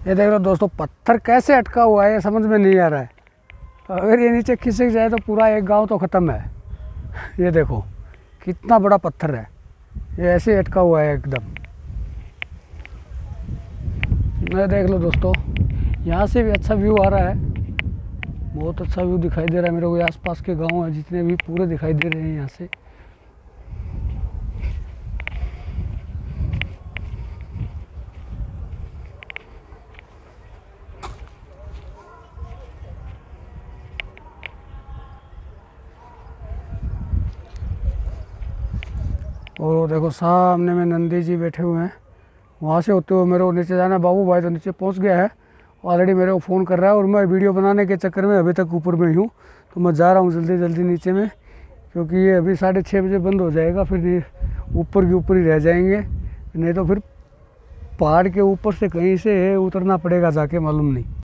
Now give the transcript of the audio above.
ये देख लो दोस्तों, पत्थर कैसे अटका हुआ है, ये समझ में नहीं आ रहा है। अगर ये नीचे खिसक जाए तो पूरा एक गाँव तो ख़त्म है। ये देखो, कितना बड़ा पत्थर है। ये ऐसे अटका हुआ है एकदम। मैं देख लो दोस्तों, यहाँ से भी अच्छा व्यू आ रहा है। बहुत अच्छा व्यू दिखाई दे रहा है मेरे को आसपास के गाँव हैं, जितने भी पूरे दिखाई दे रहे हैं यहाँ से। और देखो सामने में नंदी जी बैठे हुए हैं। वहाँ से होते हुए मेरे को नीचे जाना बाबू भाई तो नीचे पहुँच गया है। ऑलरेडी मेरे को फ़ोन कर रहा है और मैं वीडियो बनाने के चक्कर में अभी तक ऊपर में ही हूँ। तो मैं जा रहा हूँ जल्दी जल्दी नीचे में, क्योंकि ये अभी साढ़े छः बजे बंद हो जाएगा, फिर ऊपर के ऊपर ही रह जाएँगे। नहीं तो फिर पहाड़ के ऊपर से कहीं से उतरना पड़ेगा, जाके मालूम नहीं।